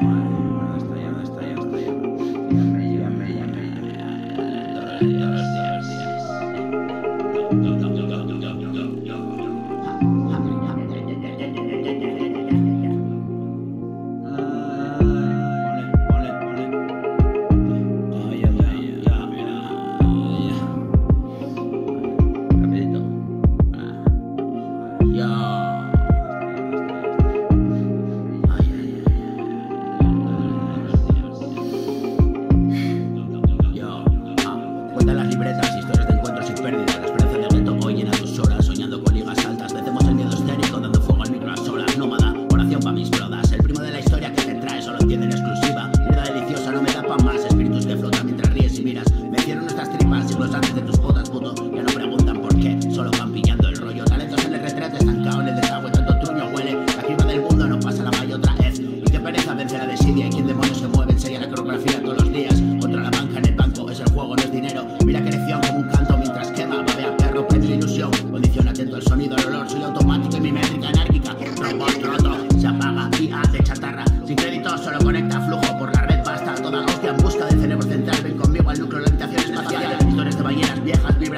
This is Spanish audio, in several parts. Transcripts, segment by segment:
No, no, no, no.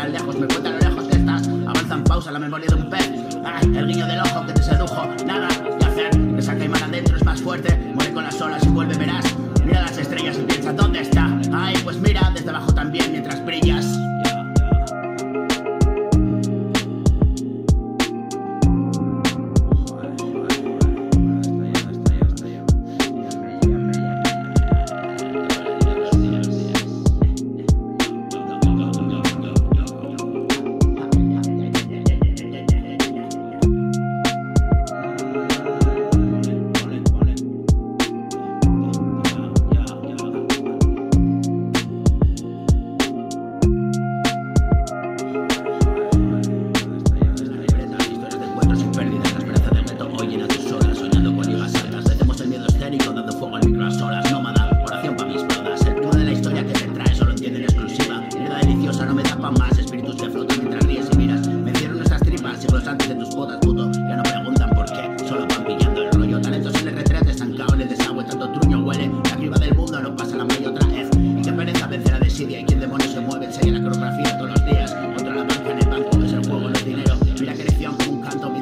lejos, me cuentan lo lejos que estás. Avanza en pausa la memoria de un pez. Ah, el guiño del ojo que te sedujo, nada que hacer. Me saca y adentro, es más fuerte. Muere con las olas y vuelve, verás. Mira las estrellas mueven sería la coreografía todos los días. Contra la banca en el banco, es el juego, no es dinero. Mira que elección, un canto, mi